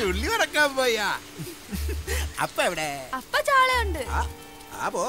ചുള്ളി വറക്കാൻ പോയാ. അപ്പ എവിടെ? അപ്പ ചാളയുണ്ട്. ആ പോ.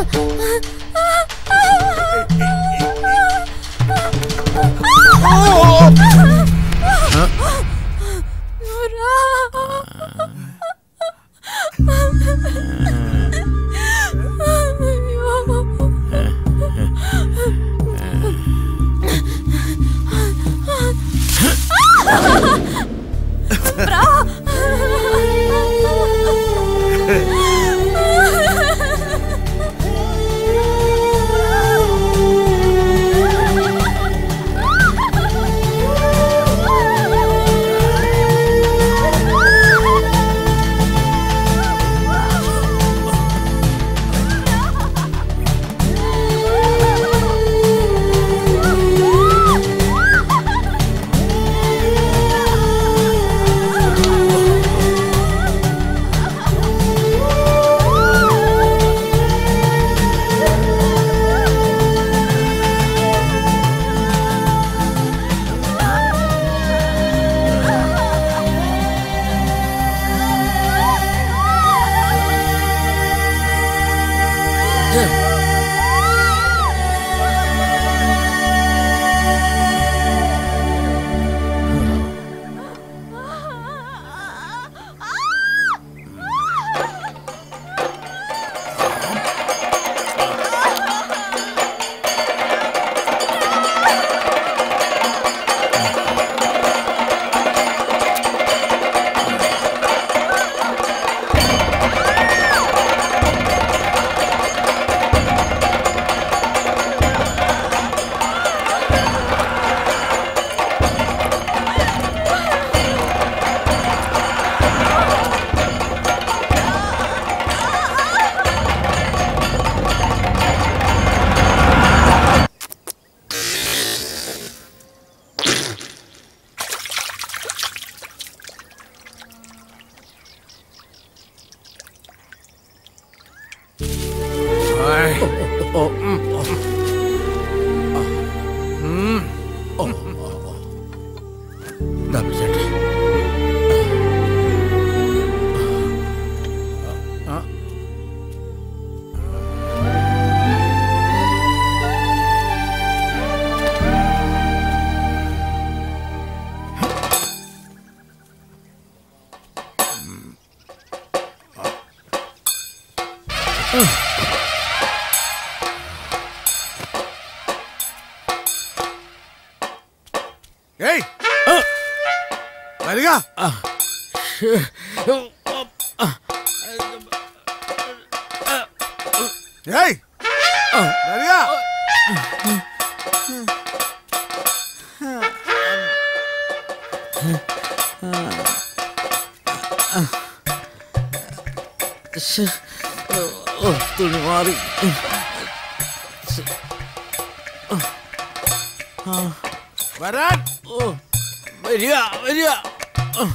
啊 음. 어, 어, 어, 어, 음, 어. 어 남자들. ഏയ് വരിക ശ്ശെ. ഓ, ഓ, തുണി മാറി വരാൻ ഓ വരിക വരിക ആ.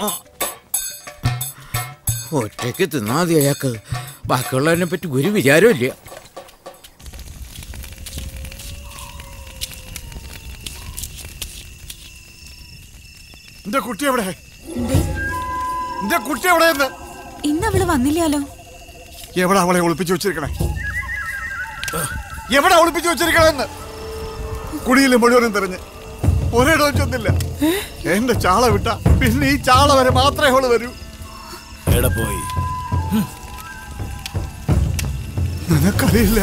ആ. ഒറ്റയ്ക്ക് തിന്നാ മതി അയാൾക്ക് ബാക്കിയുള്ളതിനെ പറ്റി ഒരു വിചാരമില്ല എന്റെ കുട്ടി എവിടെ എന്റെ കുട്ടി എവിടെയെന്ന് ഇന്ന് അവൾ വന്നില്ലല്ലോ. എവിടെ അവളെ ഒളിപ്പിച്ചു വെച്ചിരിക്കണേ? എവിടെ ഒളിപ്പിച്ചു വെച്ചിരിക്കണെന്ന് കുടിയിൽ മുഴുവനും തെരഞ്ഞ് ഒരിടവും ചെന്നില്ല. എന്റെ ചാള വിട്ട പിന്നെ ഈ ചാള വരെ മാത്രമേ അവൾ വരൂ. എവിടെ പോയി? നിനക്കറിയില്ല?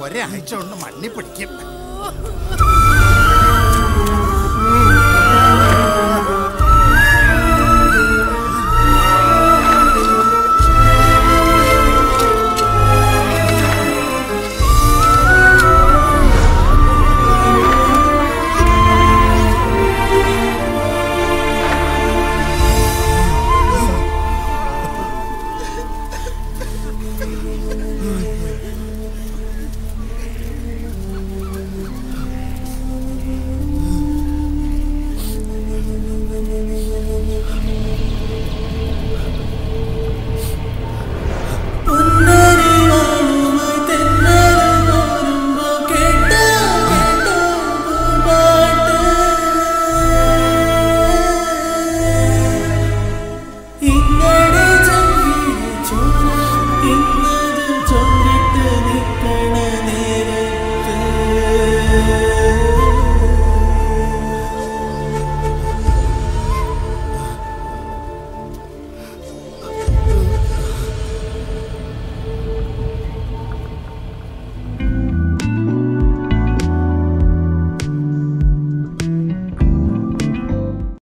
ഒരാഴ്ച കൊണ്ട് മണ്ണി പിടിക്കും